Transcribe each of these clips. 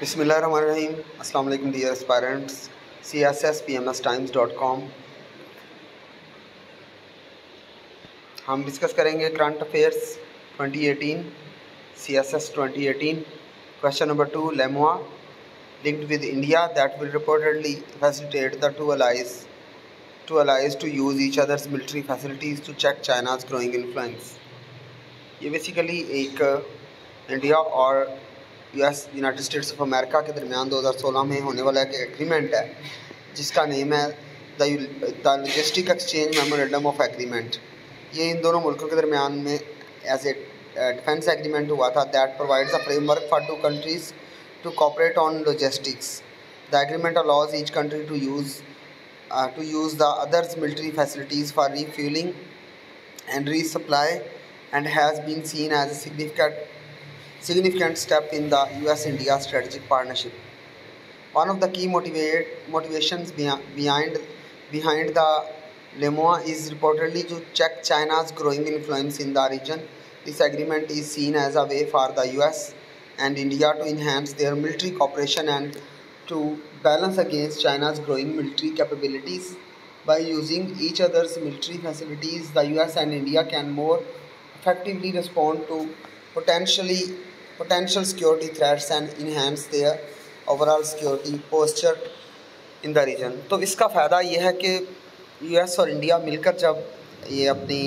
बिसमीम असल dear aspirants. C S S P M S times dot com हम discuss करेंगे current affairs twenty eighteen C S S twenty eighteen. Question number two LEMOA linked with India that will reportedly facilitate the two allies two allies to use each others military facilities to check China's growing influence ये basically एक, India और US United States of America के दरमियान 2016 में होने वाला एक agreement है, जिसका नेम है the logistic exchange memorandum of agreement ये इन दोनों मुल्कों के दरमियान में एज ए डिफेंस एग्रीमेंट हुआ था that provides a framework for two countries to cooperate on logistics the agreement allows each country to use two use the others military facilities for refueling and resupply, and has been seen as significant significant step in the US-India strategic partnership. One of the key motivations behind, behind the LEMOA is reportedly to check China's growing influence in the region. This agreement is seen as a way for the US and India to enhance their military cooperation and to balance against China's growing military capabilities. By using each other's military facilities, the US and India can more effectively respond to potentially potential security threats and enhance their overall security posture in the region. तो इसका फ़ायदा यह है कि US और India मिलकर जब ये अपनी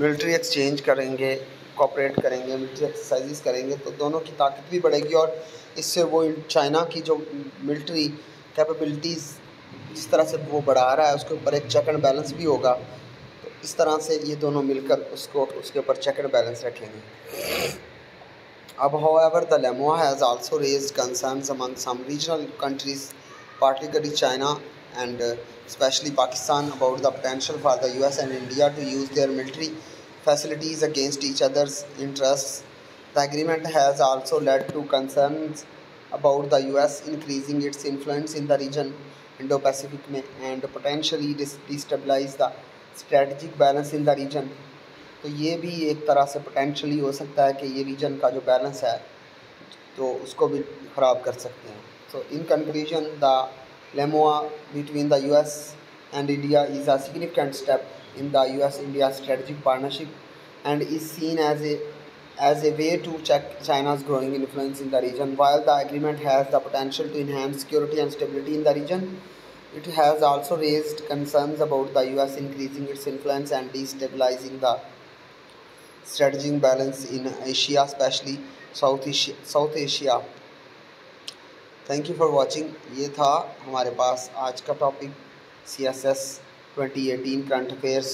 मिलिट्री एक्सचेंज करेंगे कॉपरेट करेंगे मिलिट्री एक्सरसाइजेस करेंगे तो दोनों की ताकत भी बढ़ेगी और इससे वो चाइना की जो मिलिट्री कैपेबिलिटीज़ जिस तरह से वो बढ़ा रहा है, उसके ऊपर एक चेक एंड बैलेंस भी होगा। तो इस तरह से ये दोनों मिलकर उसको, उसके ऊपर चेक एंड बैलेंस रखेंगे। However, the LEMOA has also raised concerns among some regional countries, particularly China and uh, especially Pakistan, about the potential for the US and India to use their military facilities against each other's interests. The agreement has also led to concerns about the US increasing its influence in the region, Indo-Pacific and potentially destabilize the strategic balance in the region. तो ये भी एक तरह से potentially हो सकता है कि ये रीजन का जो बैलेंस है तो उसको भी ख़राब कर सकते हैं। So in conclusion the LEMOA between the U S and India is a significant step in the U S India strategic partnership and is seen as a as a way to check China's growing influence in the region while the agreement has the potential to enhance security and stability in the region it has also raise concern about the U S increasing its influence and D stabilising the strategic balance in Asia, especially South Asia South Asia. Thank you for watching ये था हमारे पास आज का topic C S S twenty eighteen current affairs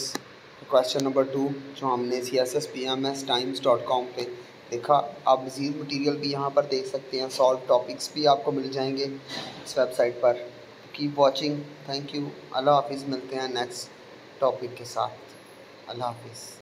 question number two जो हमने C S S P M S times dot com पर देखा, आप मज़ीद मटीरियल भी यहाँ पर देख सकते हैं सॉल्व टॉपिक्स भी आपको मिल जाएँगे इस वेबसाइट पर. कीप वॉचिंग थैंक यू अल्लाह हाफिज़, मिलते हैं नेक्स्ट टॉपिक के साथ. अल्लाह हाफिज़.